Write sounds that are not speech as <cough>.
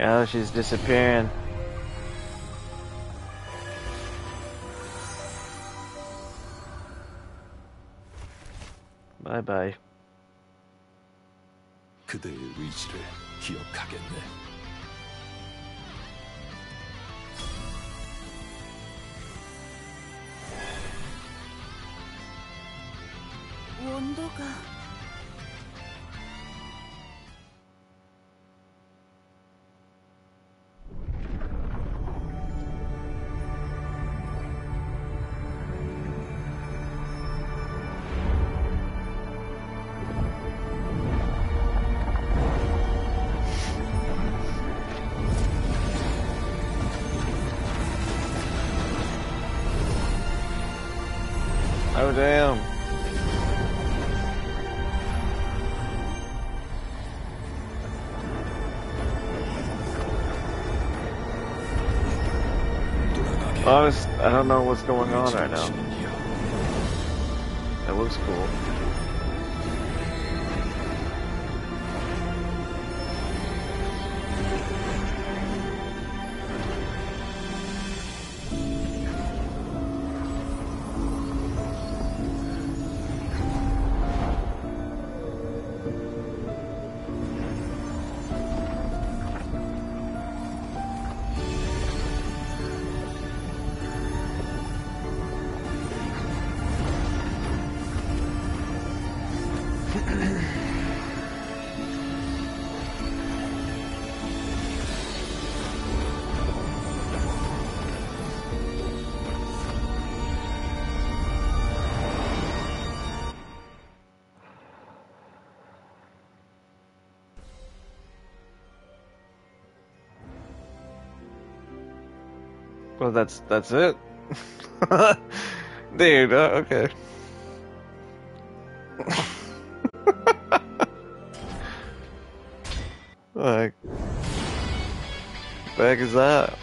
Oh, she's disappearing. Bye bye. 그대의 의지를 기억하겠네. 온도가 Oh, damn. Honest, I don't know what's going on right now. That looks cool. Well, that's that's it. <laughs> Dude, uh, okay. <laughs> like, the heck is that?